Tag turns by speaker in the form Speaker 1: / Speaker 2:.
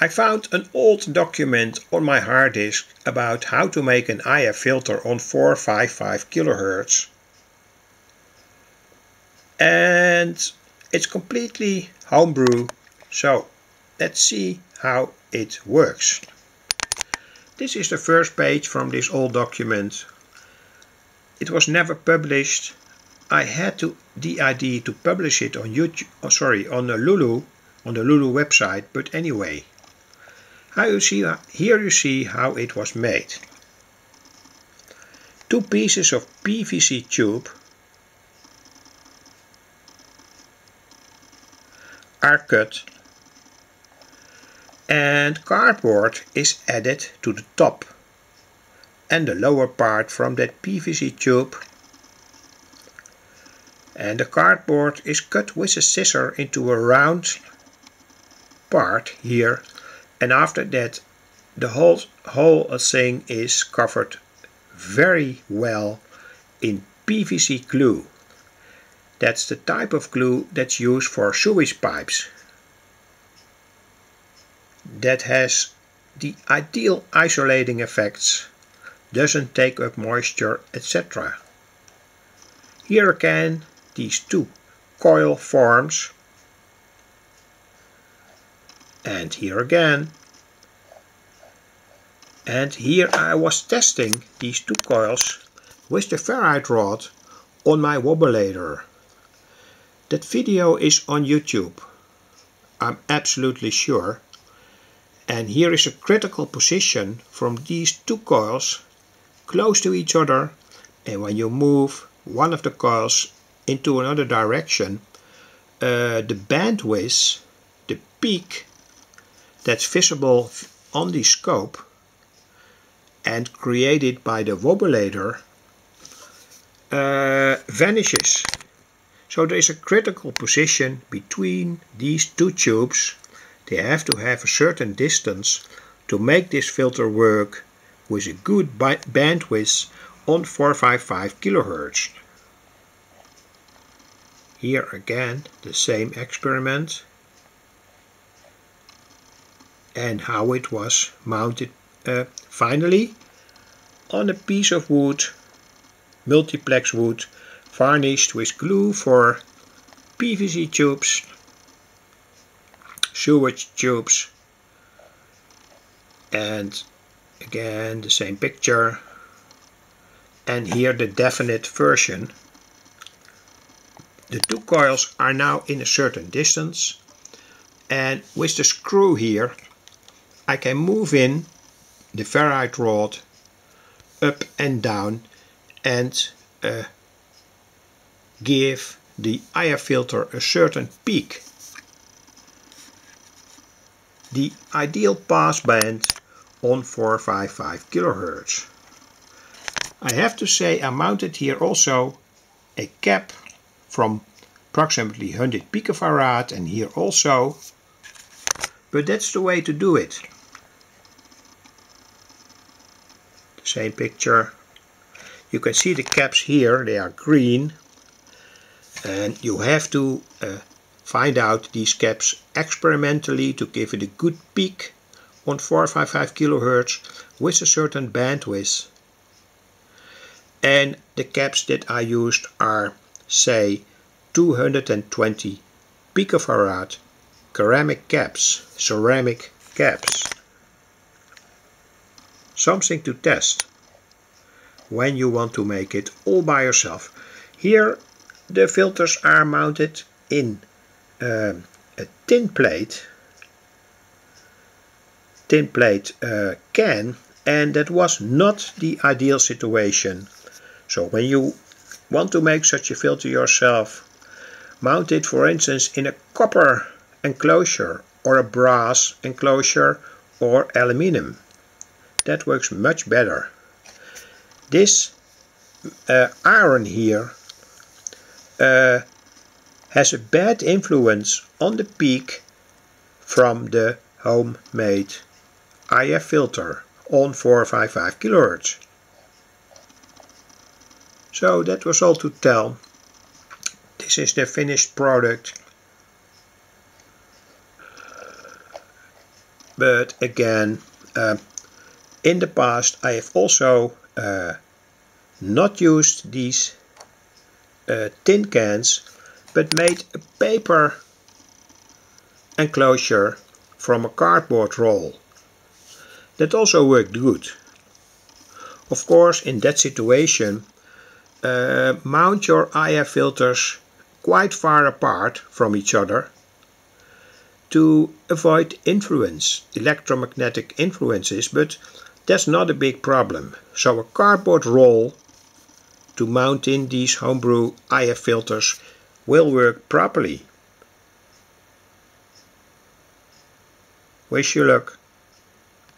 Speaker 1: I found an old document on my hard disk about how to make an IF filter on 455 kHz. And it's completely homebrew, so let's see how it works. This is the first page from this old document. It was never published. I had to the idea to publish it on YouTube, oh, sorry, on the Lulu, on the Lulu website, but anyway. How you see, here you see how it was made. Two pieces of PVC tube are cut and cardboard is added to the top and the lower part from that PVC tube. And the cardboard is cut with a scissor into a round part here and after that the whole, whole uh, thing is covered very well in PVC glue. That's the type of glue that's used for sewage pipes. That has the ideal isolating effects, doesn't take up moisture, etc. Here again these two coil forms and here again and here I was testing these two coils with the ferrite rod on my wobbulator. That video is on YouTube, I'm absolutely sure. And here is a critical position from these two coils close to each other and when you move one of the coils into another direction, uh, the bandwidth, the peak that's visible on the scope and created by the wobbulator uh, vanishes. So there is a critical position between these two tubes. They have to have a certain distance to make this filter work with a good bandwidth on 455 kHz. Here again the same experiment and how it was mounted uh, finally on a piece of wood, multiplex wood, varnished with glue for PVC tubes, sewage tubes and again the same picture. And here the definite version. The two coils are now in a certain distance and with the screw here I can move in the ferrite rod up and down and uh, give the IF filter a certain peak. The ideal passband on 455 kHz. I have to say I mounted here also a cap from approximately 100 picofarad and here also. But that's the way to do it. Same picture. You can see the caps here, they are green. And you have to uh, find out these caps experimentally to give it a good peak on 455 kHz with a certain bandwidth. And the caps that I used are say 220 picofarad ceramic caps, ceramic caps. Something to test when you want to make it all by yourself. Here the filters are mounted in uh, a tin plate tin plate uh, can and that was not the ideal situation. So when you want to make such a filter yourself, mount it for instance in a copper enclosure or a brass enclosure or aluminium. That works much better. This uh, iron here uh, has a bad influence on the peak from the homemade IF filter on 455 kHz. So that was all to tell. This is the finished product. but again uh, in the past I have also uh, not used these uh, tin cans but made a paper enclosure from a cardboard roll. That also worked good. Of course in that situation uh, mount your IF filters quite far apart from each other to avoid influence, electromagnetic influences, but that's not a big problem. So a cardboard roll to mount in these homebrew IF filters will work properly. Wish you luck.